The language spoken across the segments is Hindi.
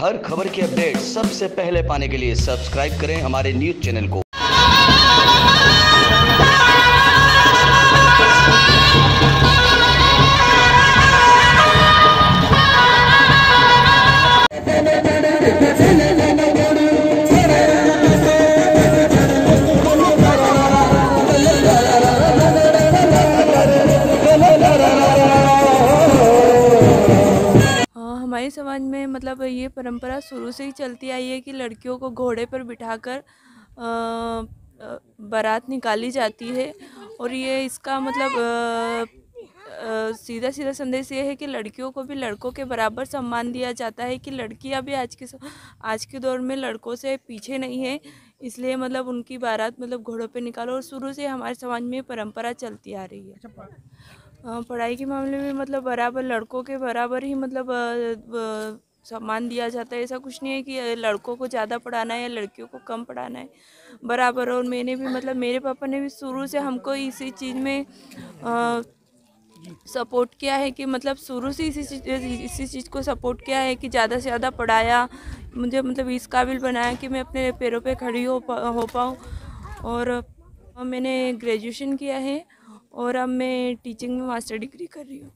हर खबर की अपडेट सबसे पहले पाने के लिए सब्सक्राइब करें हमारे न्यूज़ चैनल को। हमारे समाज में मतलब ये परंपरा शुरू से ही चलती आई है कि लड़कियों को घोड़े पर बिठाकर बारात निकाली जाती है। और ये इसका मतलब अ, अ, सीधा सीधा संदेश ये है कि लड़कियों को भी लड़कों के बराबर सम्मान दिया जाता है कि लड़कियाँ भी आज के आज के दौर में लड़कों से पीछे नहीं है। इसलिए मतलब उनकी बारात मतलब घोड़ों पे निकालो और शुरू से हमारे समाज में परंपरा चलती आ रही है। हाँ, पढ़ाई के मामले में मतलब बराबर, लड़कों के बराबर ही मतलब सम्मान दिया जाता है। ऐसा कुछ नहीं है कि लड़कों को ज़्यादा पढ़ाना है या लड़कियों को कम पढ़ाना है। बराबर, और मैंने भी मतलब मेरे पापा ने भी शुरू से हमको इसी चीज़ में सपोर्ट किया है कि मतलब शुरू से इसी चीज़ इसी चीज़ को सपोर्ट किया है कि ज़्यादा से ज़्यादा पढ़ाया। मुझे मतलब इस काबिल बनाया कि मैं अपने पैरों पे खड़ी हो पा, हो पाऊँ। और मैंने ग्रेजुएशन किया है। और अब मैं टीचिंग में मास्टर डिग्री कर रही हूँ।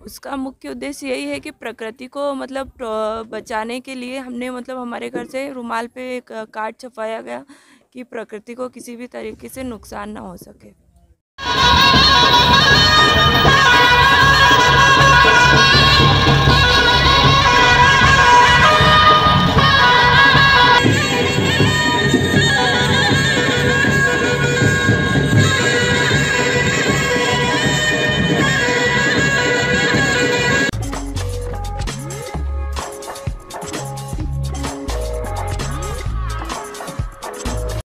उसका मुख्य उद्देश्य यही है कि प्रकृति को मतलब बचाने के लिए हमने मतलब हमारे घर से रुमाल पे एक कार्ड छपाया गया कि प्रकृति को किसी भी तरीके से नुकसान ना हो सके।